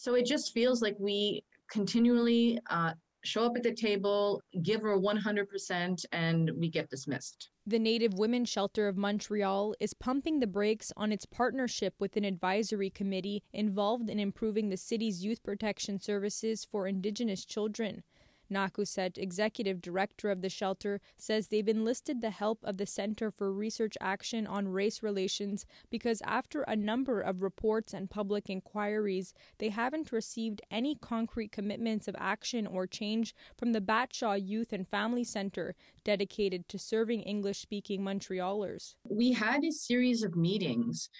So it just feels like we continually uh, show up at the table, give her 100%, and we get dismissed. The Native Women's Shelter of Montreal is pumping the brakes on its partnership with an advisory committee involved in improving the city's youth protection services for Indigenous children. Nakuset, executive director of the shelter, says they've enlisted the help of the Center for Research Action on Race Relations because after a number of reports and public inquiries, they haven't received any concrete commitments of action or change from the Batshaw Youth and Family Center, dedicated to serving English speaking Montrealers. We had a series of meetings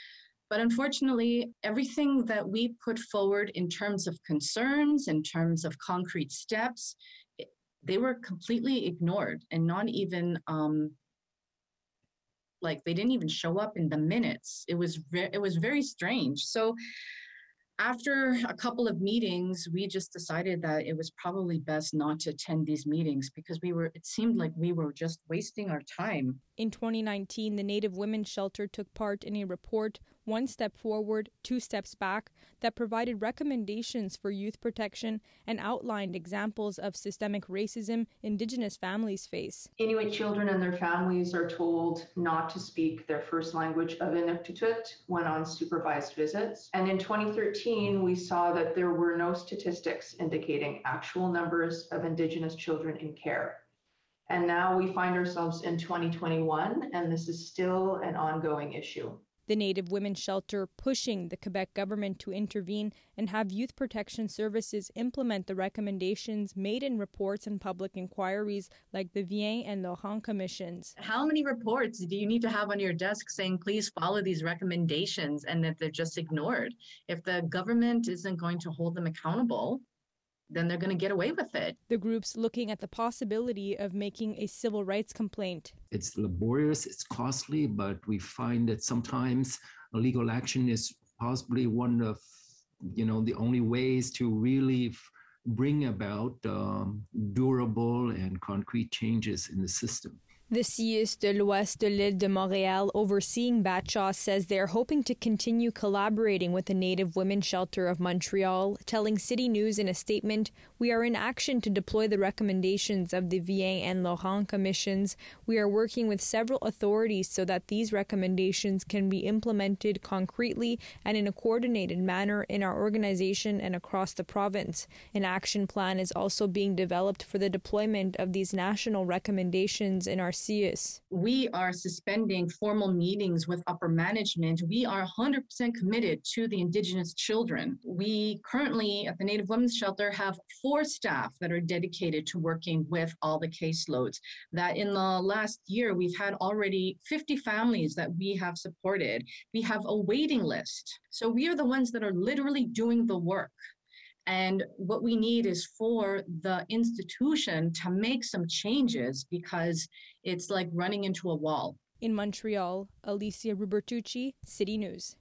but unfortunately, everything that we put forward in terms of concerns, in terms of concrete steps, they were completely ignored and not even um, like they didn't even show up in the minutes. It was ve- it was very strange. So after a couple of meetings, we just decided that it was probably best not to attend these meetings because we were it seemed like we were just wasting our time. In 2019, the Native Women's Shelter took part in a report, One Step Forward, Two Steps Back, that provided recommendations for youth protection and outlined examples of systemic racism Indigenous families face. Inuit children and their families are told not to speak their first language of Inuktitut when on supervised visits. And in 2013, we saw that there were no statistics indicating actual numbers of Indigenous children in care. And now we find ourselves in 2021, and this is still an ongoing issue. The Native Women's Shelter pushing the Quebec government to intervene and have youth protection services implement the recommendations made in reports and public inquiries like the Viens and Laurent commissions. How many reports do you need to have on your desk saying, please follow these recommendations, and that they're just ignored? If the government isn't going to hold them accountable, then they're going to get away with it. The group's looking at the possibility of making a civil rights complaint. It's laborious, it's costly, but we find that sometimes legal action is possibly one of you know the only ways to really f- bring about um, durable and concrete changes in the system. The CIUSSS de l'Ouest de l'île de Montréal overseeing Batshaw says they are hoping to continue collaborating with the Native Women's Shelter of Montreal, telling City News in a statement, We are in action to deploy the recommendations of the Viens and Laurent commissions. We are working with several authorities so that these recommendations can be implemented concretely and in a coordinated manner in our organization and across the province. An action plan is also being developed for the deployment of these national recommendations in our We are suspending formal meetings with upper management. We are 100% committed to the Indigenous children. We currently at the Native Women's Shelter have four staff that are dedicated to working with all the caseloads. That in the last year, we've had already 50 families that we have supported. We have a waiting list. So we are the ones that are literally doing the work. And what we need is for the institution to make some changes because it's like running into a wall. In Montreal, Alyssia Rubertucci, City News.